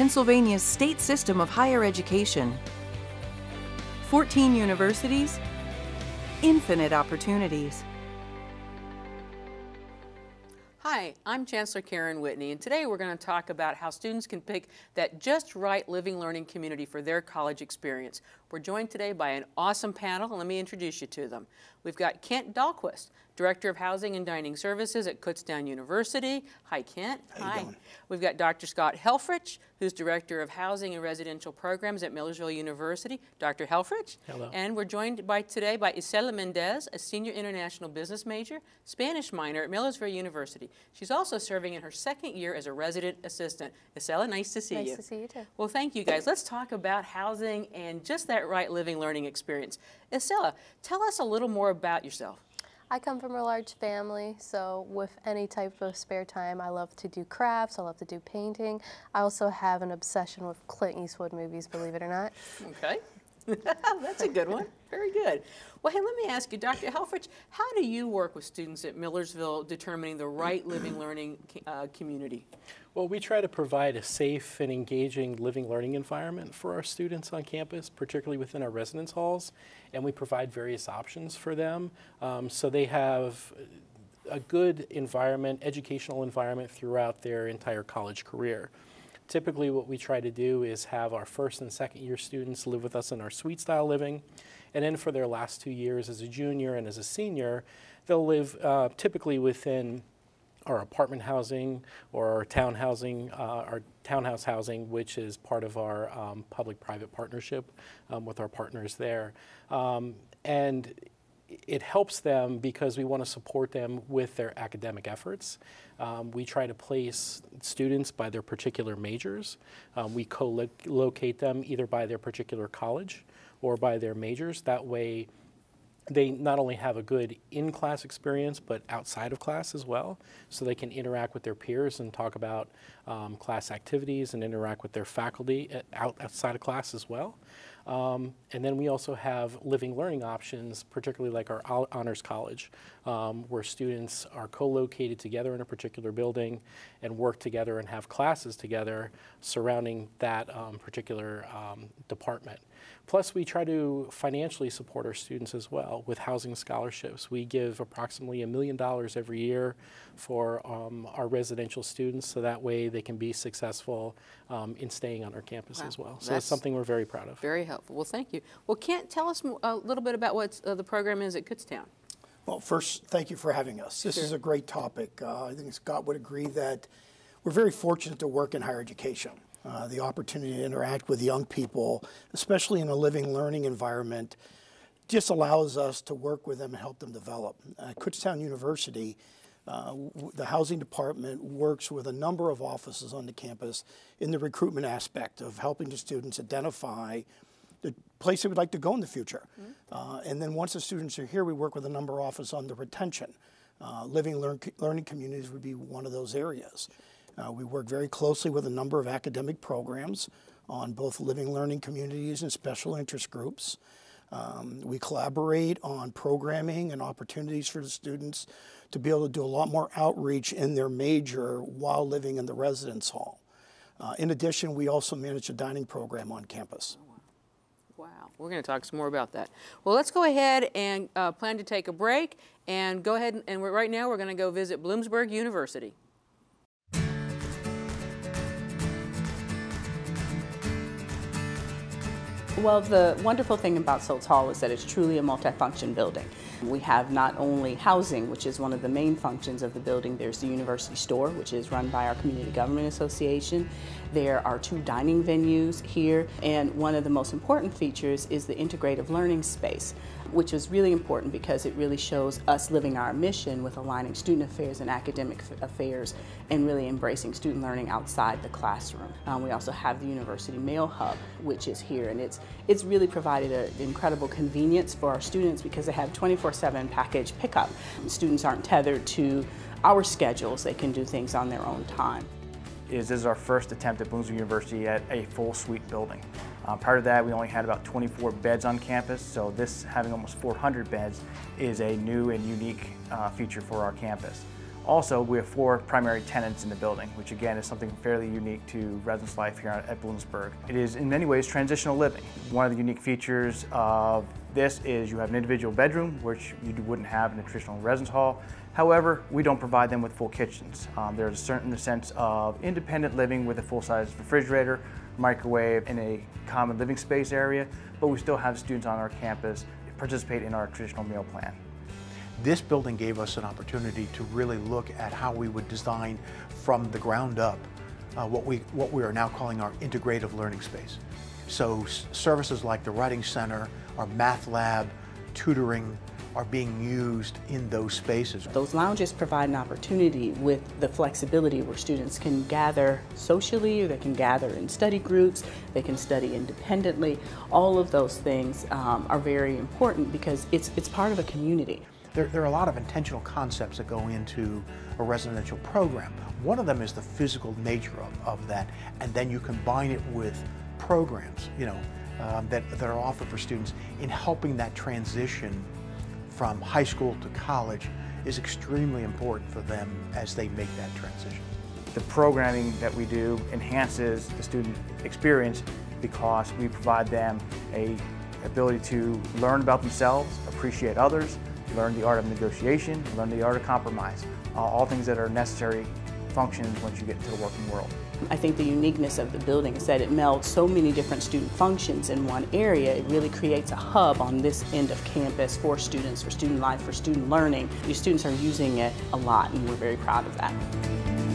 Pennsylvania's state system of higher education. 14 universities, infinite opportunities. Hi, I'm Chancellor Karen Whitney, and today we're going to talk about how students can pick that just right living learning community for their college experience. We're joined today by an awesome panel, and let me introduce you to them. We've got Kent Dahlquist, Director of Housing and Dining Services at Kutztown University. Hi, Kent. How Hi. doing? We've got Dr. Scott Helfrich, who's Director of Housing and Residential Programs at Millersville University. Dr. Helfrich. Hello. And we're joined by today by Isela Mendez, a Senior International Business major, Spanish minor at Millersville University. She's also serving in her second year as a resident assistant. Isela, nice to see Nice you. Nice to see you too. Well, thank you guys. Let's talk about housing and just that right living learning experience. Isela, tell us a little more about yourself. I come from a large family, so with any type of spare time, I love to do crafts, I love to do painting. I also have an obsession with Clint Eastwood movies, believe it or not. Okay. That's a good one. Very good. Well, hey, let me ask you, Dr. Helfrich, how do you work with students at Millersville determining the right living learning uh, community? Well, we try to provide a safe and engaging living learning environment for our students on campus, particularly within our residence halls, and we provide various options for them um, so they have a good environment, educational environment throughout their entire college career. Typically, what we try to do is have our first and second year students live with us in our suite style living, and then for their last two years as a junior and as a senior, they'll live uh, typically within our apartment housing or our town housing, uh, our townhouse housing, which is part of our um, public-private partnership um, with our partners there. Um, and it helps them because we want to support them with their academic efforts. Um, we try to place students by their particular majors. Um, we co-locate them either by their particular college or by their majors. That way, they not only have a good in-class experience, but outside of class as well, so they can interact with their peers and talk about um, class activities and interact with their faculty out, outside of class as well. Um, and then we also have living learning options, particularly like our honors college, um, where students are co-located together in a particular building and work together and have classes together surrounding that um, particular um, department. Plus, we try to financially support our students as well with housing scholarships. We give approximately a million dollars every year for um, our residential students, so that way they can be successful um, in staying on our campus Wow, as well. So that's it's something we're very proud of. Very helpful. Well, thank you. Well, Kent, tell us a little bit about what uh, the program is at Kutztown. Well, first, thank you for having us. This is a great topic. Uh, I think Scott would agree that we're very fortunate to work in higher education. Uh, the opportunity to interact with young people, especially in a living learning environment, just allows us to work with them and help them develop. At Kutztown University, uh, the housing department works with a number of offices on the campus in the recruitment aspect of helping the students identify the place they would like to go in the future. Uh, and then once the students are here, we work with a number of offices on the retention. Uh, living learn, learning communities would be one of those areas. Uh, we work very closely with a number of academic programs on both living learning communities and special interest groups. Um, we collaborate on programming and opportunities for the students to be able to do a lot more outreach in their major while living in the residence hall. Uh, in addition, we also manage a dining program on campus. Wow, we're going to talk some more about that. Well, let's go ahead and uh, plan to take a break and go ahead and, and right now we're going to go visit Bloomsburg University. Well, the wonderful thing about Soltz Hall is that it's truly a multifunction building. We have not only housing, which is one of the main functions of the building, there's the university store, which is run by our Community Government Association. There are two dining venues here, and one of the most important features is the integrative learning space, which is really important because it really shows us living our mission with aligning student affairs and academic affairs and really embracing student learning outside the classroom. Um, we also have the University Mail Hub, which is here, and it's it's really provided an incredible convenience for our students because they have 24/7 package pickup. Students aren't tethered to our schedules; they can do things on their own time. Is this is our first attempt at Bloomsburg University at a full suite building. Uh, prior to that, we only had about 24 beds on campus, so this having almost 400 beds is a new and unique uh, feature for our campus. Also, we have four primary tenants in the building, which again is something fairly unique to residence life here at Bloomsburg. It is in many ways transitional living. One of the unique features of this is you have an individual bedroom, which you wouldn't have in a traditional residence hall. However, we don't provide them with full kitchens. Um, there's a certain sense of independent living with a full-size refrigerator, microwave, and a common living space area, but we still have students on our campus participate in our traditional meal plan. This building gave us an opportunity to really look at how we would design from the ground up uh, what, we, what we are now calling our integrative learning space. So services like the Writing Center, our math lab, tutoring, are being used in those spaces. Those lounges provide an opportunity with the flexibility where students can gather socially, they can gather in study groups, they can study independently. All of those things um, are very important because it's, it's part of a community. There, there, are a lot of intentional concepts that go into a residential program. One of them is the physical nature of, of that, and then you combine it with programs, you know, um, that, that are offered for students in helping that transition from high school to college is extremely important for them as they make that transition. The programming that we do enhances the student experience because we provide them a ability to learn about themselves, appreciate others, learn the art of negotiation, learn the art of compromise, uh, all things that are necessary functions once you get into the working world. I think the uniqueness of the building is that it melds so many different student functions in one area. It really creates a hub on this end of campus for students, for student life, for student learning. Your students are using it a lot and we're very proud of that.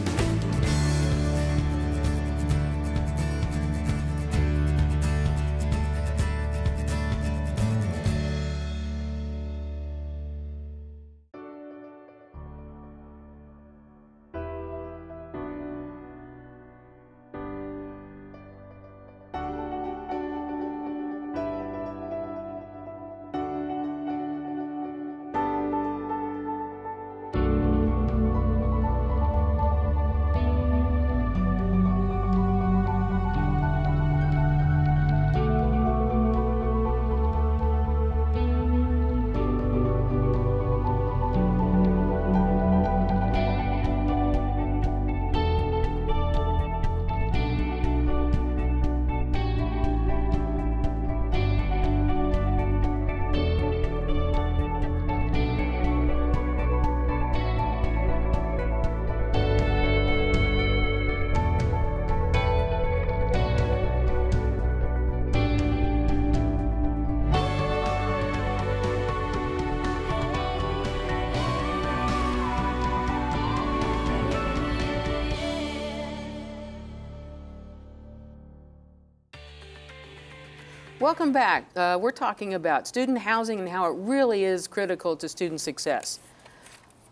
Welcome back. Uh, we're talking about student housing and how it really is critical to student success.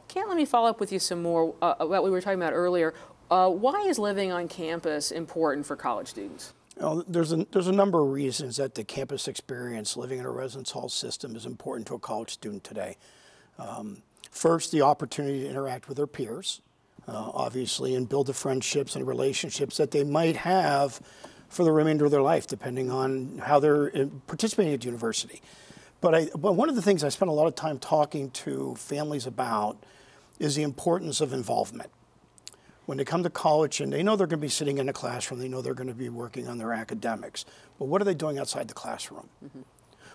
Kent, let me follow up with you some more uh, about what we were talking about earlier. Uh, why is living on campus important for college students? Well, there's a, there's a number of reasons that the campus experience, living in a residence hall system, is important to a college student today. Um, first, the opportunity to interact with their peers, uh, obviously, and build the friendships and relationships that they might have for the remainder of their life, depending on how they're uh, participating at university. But, I, but one of the things I spent a lot of time talking to families about is the importance of involvement. When they come to college and they know they're going to be sitting in a classroom, they know they're going to be working on their academics. But what are they doing outside the classroom? Mm -hmm.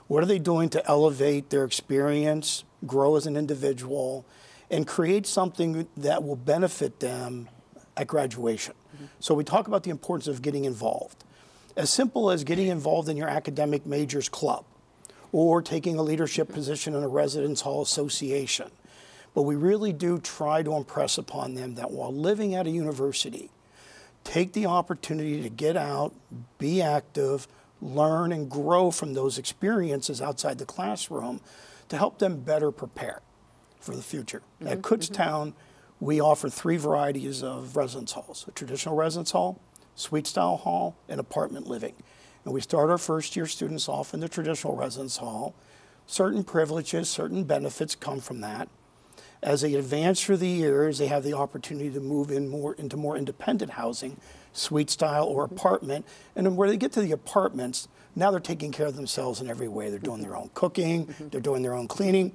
What are they doing to elevate their experience, grow as an individual, and create something that will benefit them at graduation? Mm -hmm. So we talk about the importance of getting involved as simple as getting involved in your academic majors club or taking a leadership position in a residence hall association. But we really do try to impress upon them that while living at a university, take the opportunity to get out, be active, learn and grow from those experiences outside the classroom to help them better prepare for the future. Mm -hmm, at Kutztown, mm -hmm. we offer three varieties of residence halls a traditional residence hall, suite style hall, and apartment living. And we start our first year students off in the traditional residence hall. Certain privileges, certain benefits come from that. As they advance through the years, they have the opportunity to move in more into more independent housing, suite style or mm-hmm. apartment. And then where they get to the apartments, now they're taking care of themselves in every way. They're doing their own mm-hmm. cooking, mm-hmm. they're doing their own cleaning.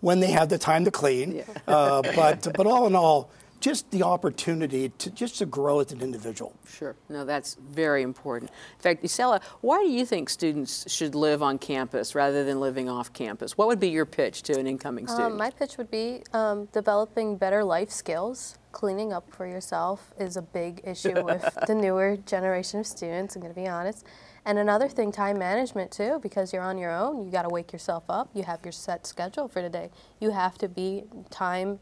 when they have the time to clean. Uh, but but all in all, just the opportunity to just to grow as an individual. Sure. No, that's very important. In fact, Isela, why do you think students should live on campus rather than living off campus? What would be your pitch to an incoming student? Um, my pitch would be um, developing better life skills. Cleaning up for yourself is a big issue with the newer generation of students, I'm going to be honest. And another thing, time management too, because you're on your own. You got to wake yourself up. You have your set schedule for today. You have to be time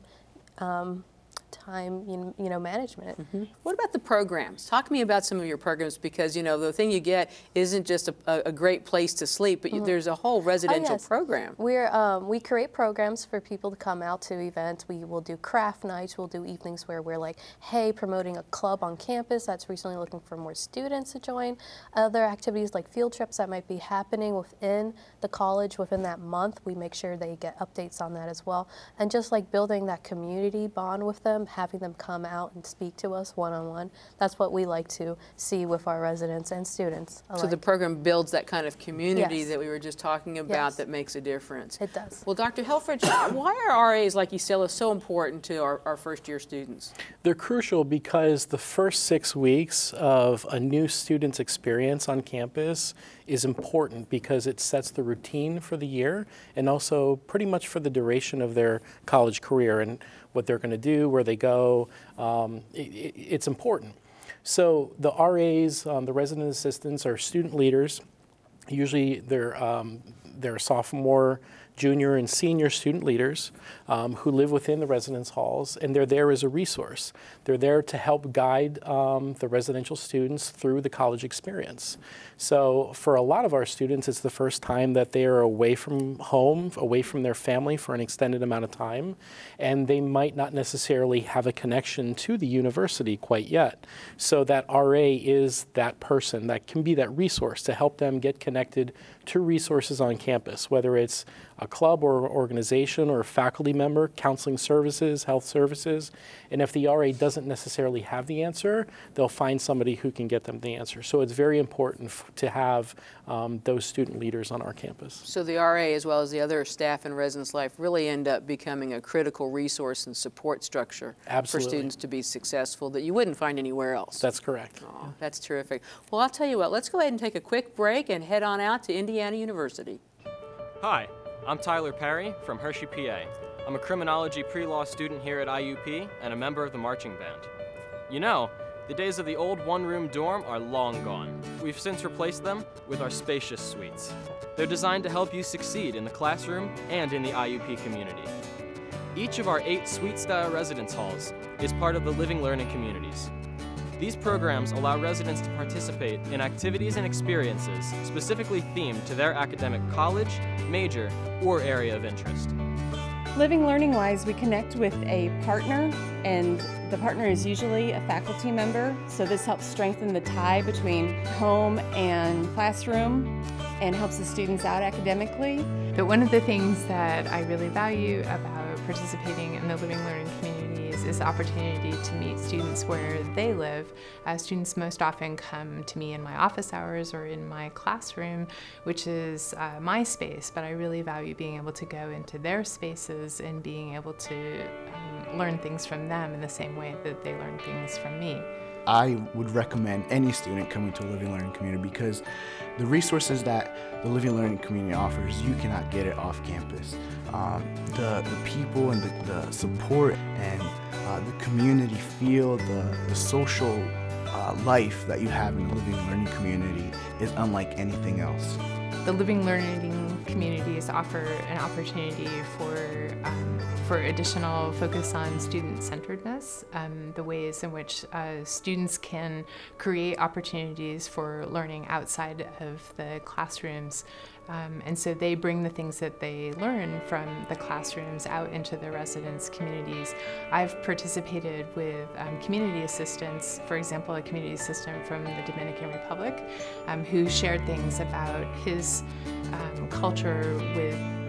um, time you know management. Mm -hmm. What about the programs? Talk to me about some of your programs because you know the thing you get isn't just a, a great place to sleep, but mm -hmm. there's a whole residential oh, yes. program. We're um, we create programs for people to come out to events. We will do craft nights. We'll do evenings where we're like, hey, promoting a club on campus that's recently looking for more students to join. Other activities like field trips that might be happening within the college within that month. We make sure they get updates on that as well, and just like building that community bond with them having them come out and speak to us one-on-one. That's what we like to see with our residents and students alike. So the program builds that kind of community yes. that we were just talking about yes. that makes a difference. It does. Well, Dr. Helfrich, why are RAs like Isela so important to our, our first year students? They're crucial because the first six weeks of a new student's experience on campus is important because it sets the routine for the year and also pretty much for the duration of their college career and what they're going to do, where they go. Um, it, it's important. So the RAs, um, the resident assistants, are student leaders. Usually they're, um, they're sophomore junior and senior student leaders um, who live within the residence halls, and they're there as a resource. They're there to help guide um, the residential students through the college experience. So for a lot of our students, it's the first time that they are away from home, away from their family for an extended amount of time, and they might not necessarily have a connection to the university quite yet. So that RA is that person that can be that resource to help them get connected to resources on campus, whether it's a club or organization or a faculty member, counseling services, health services. And if the RA doesn't necessarily have the answer, they'll find somebody who can get them the answer. So it's very important to have um, those student leaders on our campus. So the RA, as well as the other staff in residence life, really end up becoming a critical resource and support structure Absolutely. for students to be successful that you wouldn't find anywhere else. That's correct. Oh, that's terrific. Well, I'll tell you what, let's go ahead and take a quick break and head on out to Indiana University. Hi, I'm Tyler Perry from Hershey, PA. I'm a criminology pre-law student here at IUP and a member of the marching band. You know, the days of the old one-room dorm are long gone. We've since replaced them with our spacious suites. They're designed to help you succeed in the classroom and in the IUP community. Each of our eight suite-style residence halls is part of the Living Learning Communities, these programs allow residents to participate in activities and experiences specifically themed to their academic college, major, or area of interest. Living Learning Wise, we connect with a partner, and the partner is usually a faculty member. So this helps strengthen the tie between home and classroom and helps the students out academically. But one of the things that I really value about participating in the Living Learning community is the opportunity to meet students where they live. Uh, students most often come to me in my office hours or in my classroom, which is uh, my space, but I really value being able to go into their spaces and being able to um, learn things from them in the same way that they learn things from me. I would recommend any student coming to a Living Learning community because the resources that the Living Learning community offers, you cannot get it off campus. Um, the, the people and the, the support and uh, the community feel, the, the social uh, life that you have in the Living Learning community is unlike anything else. The Living Learning communities offer an opportunity for, um, for additional focus on student-centeredness, um, the ways in which uh, students can create opportunities for learning outside of the classrooms um, and so they bring the things that they learn from the classrooms out into the residents' communities. I've participated with um, community assistants, for example, a community assistant from the Dominican Republic, um, who shared things about his um, culture with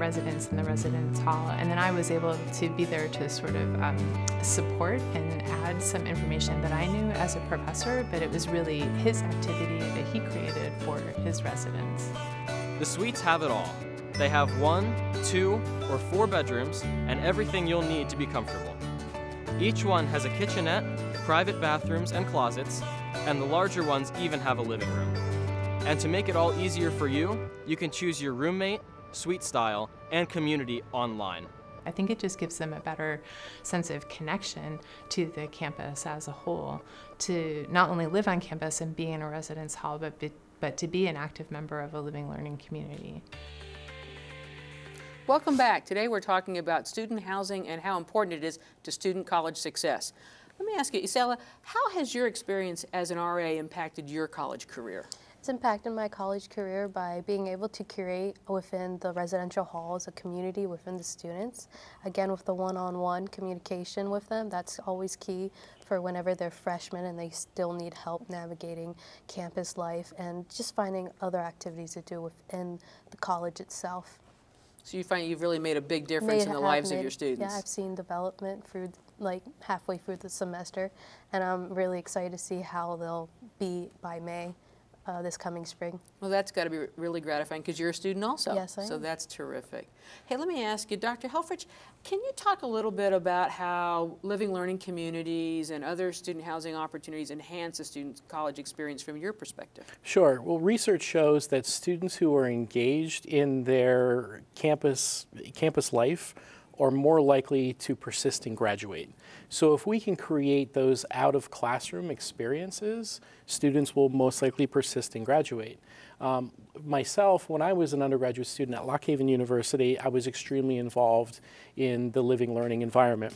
residents in the residence hall. And then I was able to be there to sort of um, support and add some information that I knew as a professor, but it was really his activity that he created for his residents. The suites have it all. They have one, two or four bedrooms, and everything you'll need to be comfortable. Each one has a kitchenette, private bathrooms and closets, and the larger ones even have a living room. And to make it all easier for you, you can choose your roommate, suite style, and community online. I think it just gives them a better sense of connection to the campus as a whole, to not only live on campus and be in a residence hall, but, be, but to be an active member of a living learning community. Welcome back. Today we're talking about student housing and how important it is to student college success. Let me ask you, Isela, how has your experience as an RA impacted your college career? It's impacted my college career by being able to curate within the residential halls a community within the students. Again, with the one-on-one -on -one communication with them, that's always key for whenever they're freshmen and they still need help navigating campus life and just finding other activities to do within the college itself. So you find you've really made a big difference in the lives made, of your students. Yeah, I've seen development through like halfway through the semester, and I'm really excited to see how they'll be by May uh, this coming spring. Well, that's got to be really gratifying because you're a student also. Yes, I so that's terrific. Hey, let me ask you, Dr. Helfrich, can you talk a little bit about how living learning communities and other student housing opportunities enhance a student's college experience from your perspective? Sure. Well, research shows that students who are engaged in their campus campus life are more likely to persist and graduate. So if we can create those out of classroom experiences, students will most likely persist and graduate. Um, myself, when I was an undergraduate student at Lock Haven University, I was extremely involved in the living learning environment.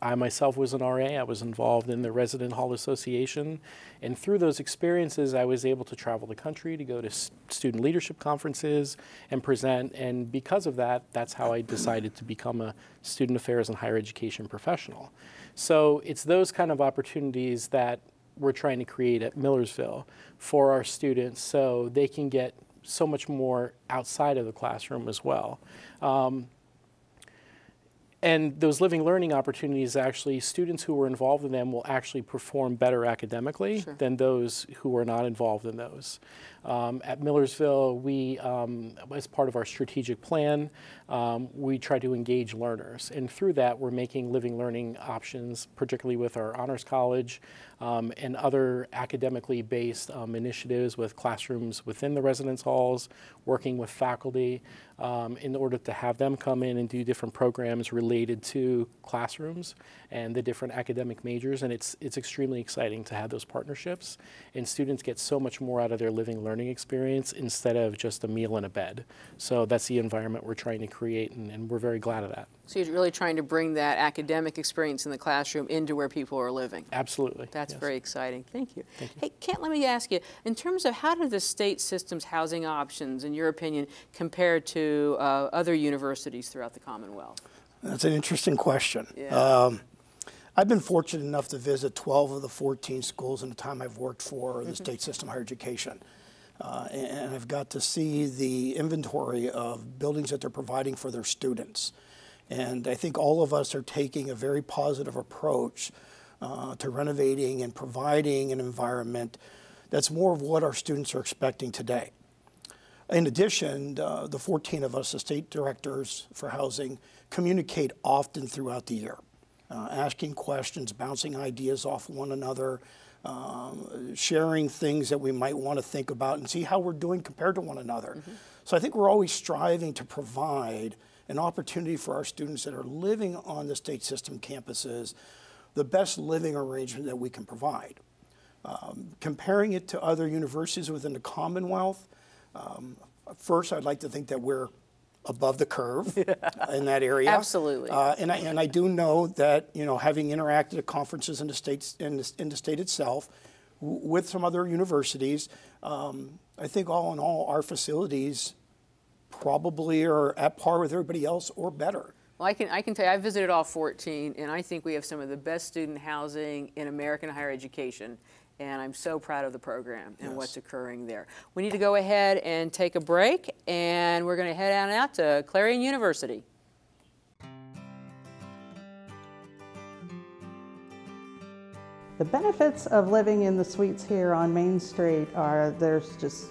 I myself was an RA. I was involved in the Resident Hall Association. And through those experiences, I was able to travel the country to go to student leadership conferences and present. And because of that, that's how I decided to become a student affairs and higher education professional. So it's those kind of opportunities that we're trying to create at Millersville for our students so they can get so much more outside of the classroom as well. Um, and those living learning opportunities actually students who were involved in them will actually perform better academically sure. than those who are not involved in those um, at millersville we um, as part of our strategic plan um, we try to engage learners and through that we're making living learning options particularly with our honors college um, and other academically based um, initiatives with classrooms within the residence halls working with faculty um, in order to have them come in and do different programs related to classrooms and the different academic majors. And it's, it's extremely exciting to have those partnerships. And students get so much more out of their living learning experience instead of just a meal and a bed. So that's the environment we're trying to create, and, and we're very glad of that. So you're really trying to bring that academic experience in the classroom into where people are living. Absolutely. That's yes. very exciting. Thank you. Thank you. Hey, Kent, let me ask you, in terms of how do the state system's housing options, in your opinion, compare to uh, other universities throughout the Commonwealth? That's an interesting question. Yeah. Um, I've been fortunate enough to visit 12 of the 14 schools in the time I've worked for the mm -hmm. state system higher education. Uh, and I've got to see the inventory of buildings that they're providing for their students. And I think all of us are taking a very positive approach uh, to renovating and providing an environment that's more of what our students are expecting today. In addition, uh, the 14 of us, the state directors for housing, communicate often throughout the year, uh, asking questions, bouncing ideas off one another, um, sharing things that we might want to think about and see how we're doing compared to one another. Mm -hmm. So I think we're always striving to provide an opportunity for our students that are living on the state system campuses the best living arrangement that we can provide. Um, comparing it to other universities within the Commonwealth, um, first I'd like to think that we're above the curve yeah. in that area. Absolutely. Uh, and, I, and I do know that, you know, having interacted at conferences in the, states, in the, in the state itself with some other universities, um, I think all in all, our facilities probably are at par with everybody else or better. Well, I can, I can tell you, I visited all 14, and I think we have some of the best student housing in American higher education. And I'm so proud of the program and yes. what's occurring there. We need to go ahead and take a break, and we're going to head on out to Clarion University. The benefits of living in the suites here on Main Street are there's just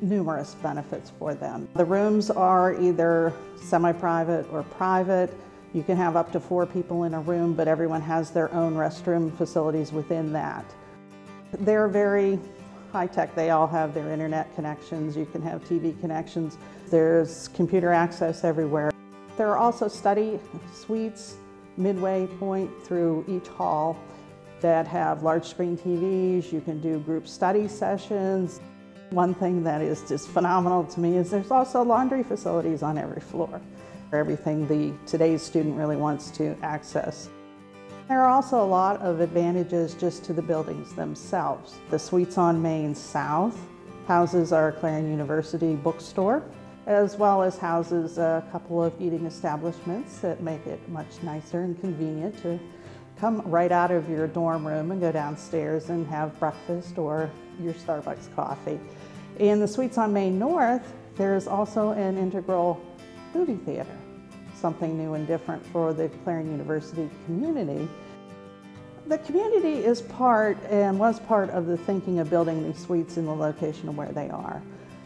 numerous benefits for them. The rooms are either semi-private or private. You can have up to four people in a room, but everyone has their own restroom facilities within that. They're very high tech. They all have their internet connections. You can have TV connections. There's computer access everywhere. There are also study suites midway point through each hall that have large screen TVs. You can do group study sessions. One thing that is just phenomenal to me is there's also laundry facilities on every floor. For everything the today's student really wants to access. There are also a lot of advantages just to the buildings themselves. The Suites on Main South houses our Clarion University bookstore, as well as houses a couple of eating establishments that make it much nicer and convenient to come right out of your dorm room and go downstairs and have breakfast or your Starbucks coffee. In the Suites on Main North, there's also an integral movie theater, something new and different for the Clarion University community. The community is part and was part of the thinking of building these suites in the location of where they are.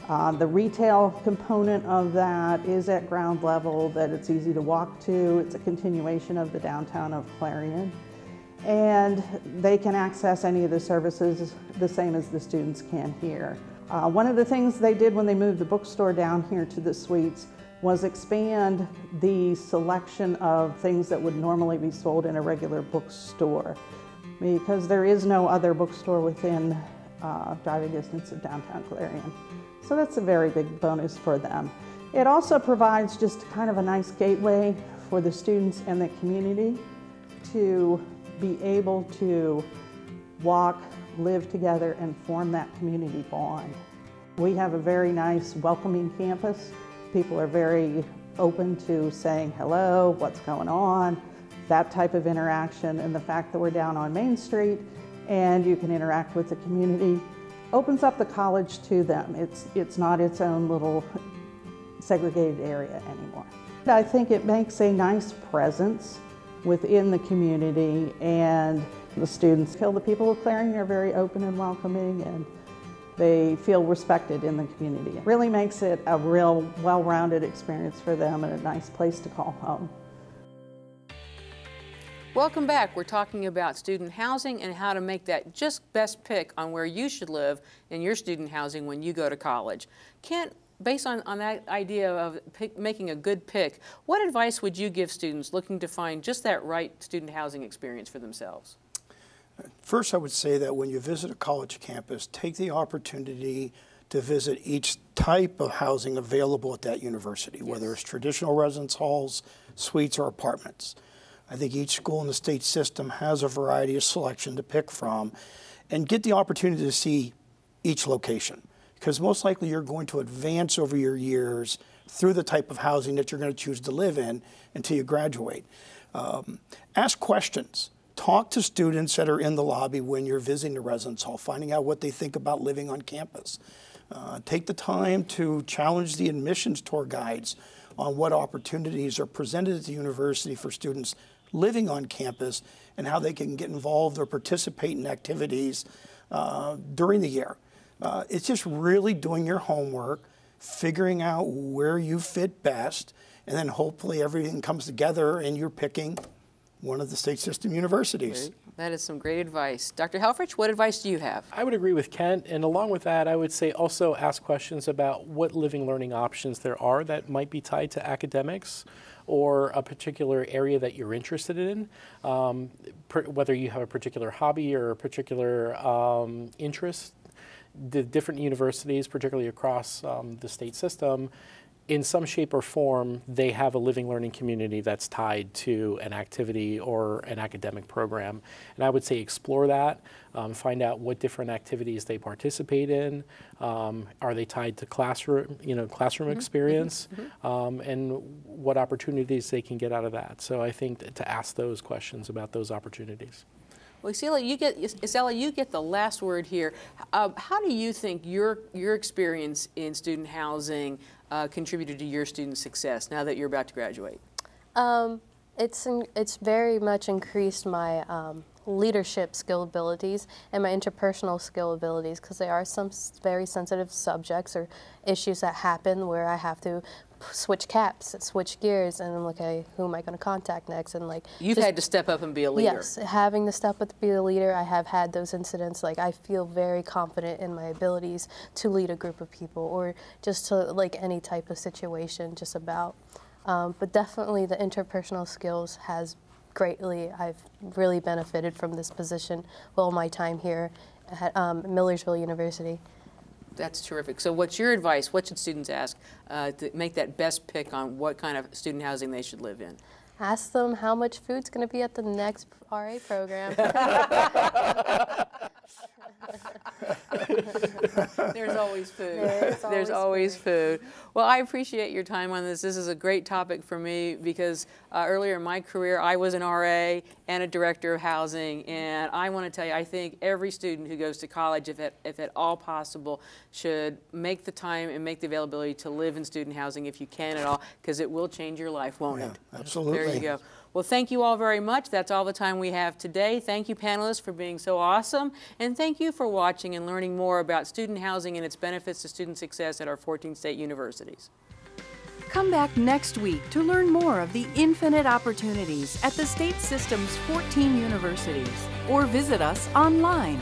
Uh, the retail component of that is at ground level, that it's easy to walk to. It's a continuation of the downtown of Clarion. And they can access any of the services the same as the students can here. Uh, one of the things they did when they moved the bookstore down here to the suites was expand the selection of things that would normally be sold in a regular bookstore because there is no other bookstore within uh, driving distance of downtown Clarion. So that's a very big bonus for them. It also provides just kind of a nice gateway for the students and the community to be able to walk, live together, and form that community bond. We have a very nice welcoming campus People are very open to saying hello, what's going on, that type of interaction, and the fact that we're down on Main Street and you can interact with the community opens up the college to them. It's, it's not its own little segregated area anymore. I think it makes a nice presence within the community and the students feel the people of Clarion are very open and welcoming and they feel respected in the community. It really makes it a real well-rounded experience for them and a nice place to call home. Welcome back. We're talking about student housing and how to make that just best pick on where you should live in your student housing when you go to college. Kent, based on, on that idea of pick, making a good pick, what advice would you give students looking to find just that right student housing experience for themselves? First, I would say that when you visit a college campus, take the opportunity to visit each type of housing available at that university, yes. whether it's traditional residence halls, suites, or apartments. I think each school in the state system has a variety of selection to pick from and get the opportunity to see each location because most likely you're going to advance over your years through the type of housing that you're going to choose to live in until you graduate. Um, ask questions talk to students that are in the lobby when you're visiting the residence hall, finding out what they think about living on campus. Uh, take the time to challenge the admissions tour guides on what opportunities are presented at the university for students living on campus and how they can get involved or participate in activities uh, during the year. Uh, it's just really doing your homework, figuring out where you fit best, and then hopefully everything comes together and you're picking one of the state system universities. That is some great advice. Dr. Helfrich, what advice do you have? I would agree with Kent, and along with that, I would say also ask questions about what living learning options there are that might be tied to academics or a particular area that you're interested in, um, per, whether you have a particular hobby or a particular um, interest. The different universities, particularly across um, the state system, in some shape or form, they have a living learning community that's tied to an activity or an academic program. And I would say explore that, um, find out what different activities they participate in. Um, are they tied to classroom, you know, classroom mm -hmm, experience, mm -hmm, um, and what opportunities they can get out of that. So I think to ask those questions about those opportunities. Well, Isela, you get Isela, you get the last word here. Uh, how do you think your your experience in student housing uh, contributed to your student success now that you're about to graduate? Um, it's in, it's very much increased my um, leadership skill abilities and my interpersonal skill abilities because there are some very sensitive subjects or issues that happen where I have to switch caps, switch gears, and I'm like, okay, who am I going to contact next? And like, you've had to step up and be a leader. Yes, having to step up to be a leader, I have had those incidents. Like, I feel very confident in my abilities to lead a group of people, or just to like any type of situation, just about. Um, but definitely, the interpersonal skills has greatly. I've really benefited from this position. Well, my time here at um, Millersville University. That's terrific. So what's your advice? What should students ask uh, to make that best pick on what kind of student housing they should live in? Ask them how much food's going to be at the next RA program. There's always food. There's, There's always, food. food. Well, I appreciate your time on this. This is a great topic for me because uh, earlier in my career, I was an RA and a director of housing, and I want to tell you, I think every student who goes to college, if at, if at all possible, should make the time and make the availability to live in student housing if you can at all, because it will change your life, won't yeah, it? Absolutely. There you go. Well, thank you all very much. That's all the time we have today. Thank you, panelists, for being so awesome. And thank you for watching and learning more about student housing and its benefits to student success at our 14 state universities. Come back next week to learn more of the infinite opportunities at the state system's 14 universities or visit us online